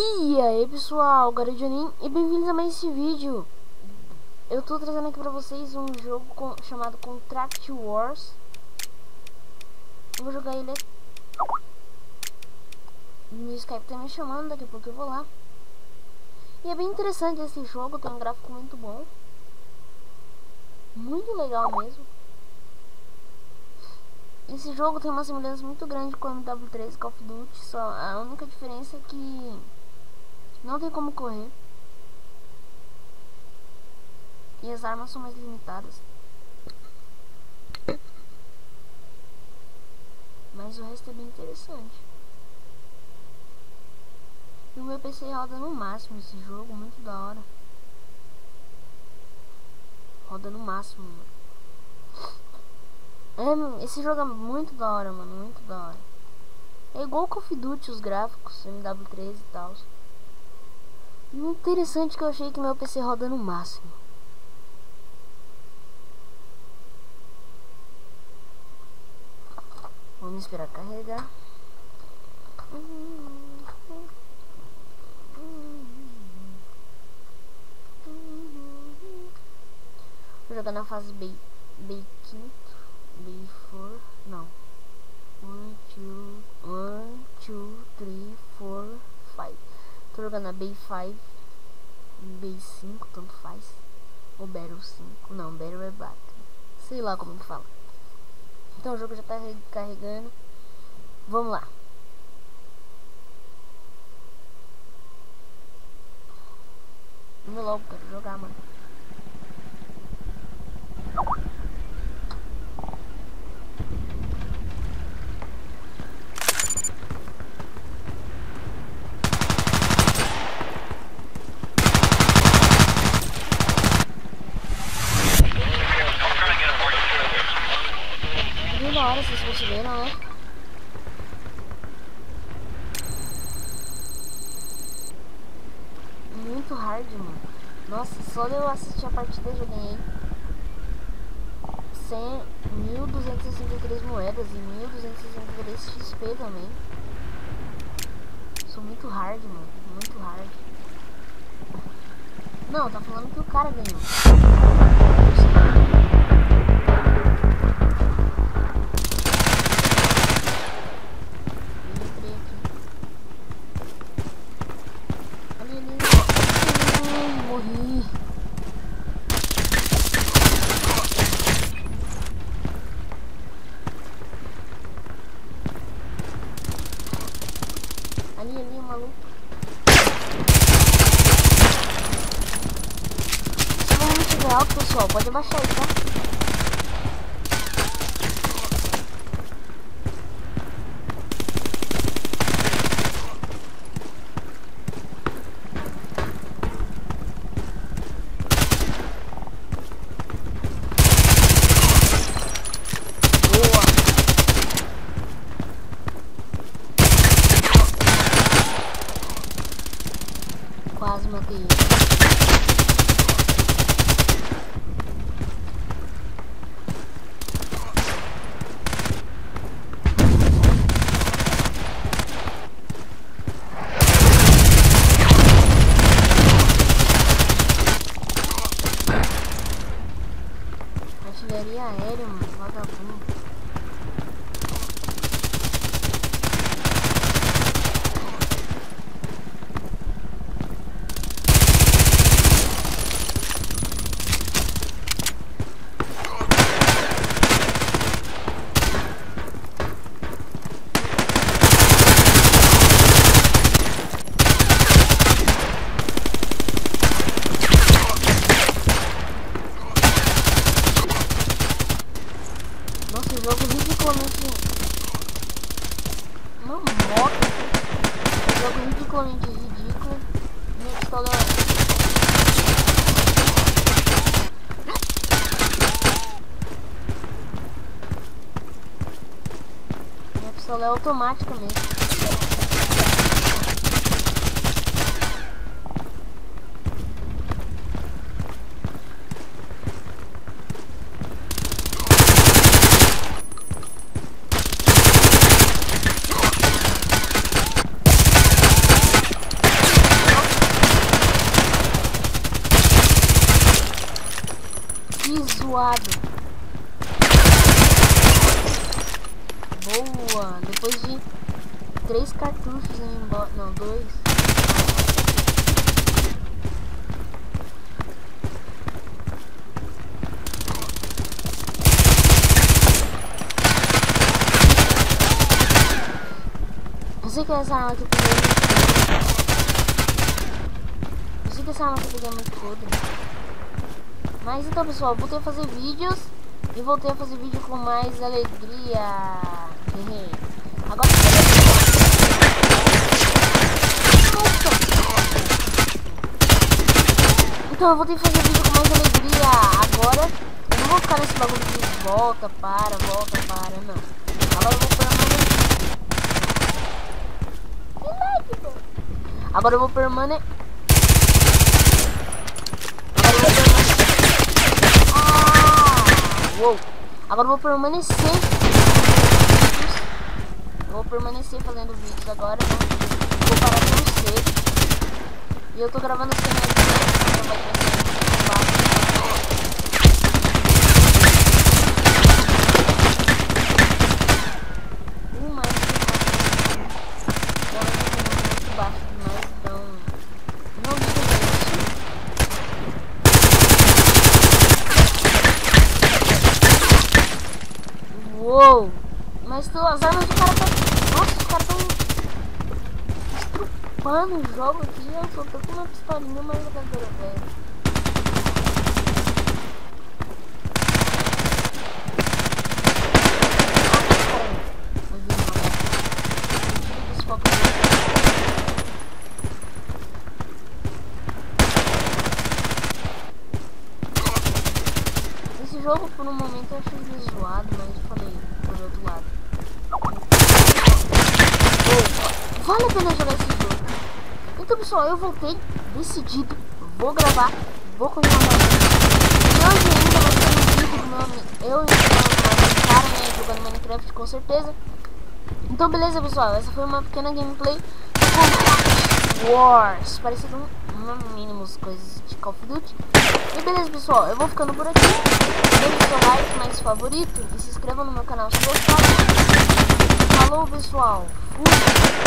E aí pessoal, Garadionin e bem-vindos a mais esse vídeo. Eu tô trazendo aqui pra vocês um jogo com, chamado Contract Wars. Eu vou jogar ele Meu Skype tá me chamando, daqui a pouco eu vou lá. E é bem interessante esse jogo, tem um gráfico muito bom. Muito legal mesmo. Esse jogo tem uma semelhança muito grande com o MW3 Call of Duty, só a única diferença é que não tem como correr. E as armas são mais limitadas. Mas o resto é bem interessante. E o meu PC roda no máximo esse jogo, muito da hora. Roda no máximo, mano. É, esse jogo é muito da hora, mano, muito da hora. É igual Call of Duty, os gráficos, MW3 e tal. Interessante que eu achei que meu PC roda no máximo. Vamos esperar carregar. Jogar na fase B, B quinto, B4, não. 1, 2, 1, 2, 3, 4, 5. Jogando a B5, B5, tanto faz. Ou Battle 5. Não, Battle é Battle. Sei lá como que fala. Então o jogo já tá carregando. Vamos lá. Vamos logo, quero jogar, mano. Da hora, vocês perceberam, né? Muito hard, mano. Nossa, só de eu assistir a partida já ganhei 100, 1.263 moedas e 1.263 XP também. Sou muito hard, mano. Muito hard. Não, tá falando que o cara ganhou. Alto, pessoal. Pode abaixar aí, tá? Artilharia aérea, mano. Vagabundo. Jogo ridiculamente. Uma moto. Um jogo ridiculamente ridículo. Minha pistola. Minha pistola é automática mesmo. Zoado. Boa. Depois de três cartuchos em embora. Não, dois. Eu sei que essa arma que eu peguei. Eu sei que essa arma que eu peguei é muito podre. Mas então pessoal, voltei a fazer vídeos e voltei a fazer vídeo com mais alegria. Agora Então eu voltei a fazer vídeo com mais alegria. Agora eu não vou ficar nesse bagulho de volta, para, volta, para, não. Agora eu vou permanecer. Agora eu vou permanecer. Uou. Agora eu vou permanecer. vou permanecer fazendo vídeos agora. Né? Vou parar tão cedo. E eu tô gravando cenas então vai Uh, mas muito baixo demais, então não diga Uou! Mas tu, as armas do cara tá... Nossa, os caras tão... Estrupando o jogo aqui. Eu só tô com uma pistolinha, mas eu quero. Esse jogo por um momento eu achei zoado, mas eu falei por outro lado. Vale a pena jogar esse jogo. Então pessoal, eu voltei decidido, vou gravar, vou continuar E hoje ainda vai ter um vídeo do meu amigo, eu e o meu cara né, jogando Minecraft com certeza. Então beleza pessoal, essa foi uma pequena gameplay com Wars, parecido no mínimo coisas de Call of Duty. E beleza pessoal, eu vou ficando por aqui. Deixe seu like mais favorito e se inscreva no meu canal se gostar. Falou pessoal, fui!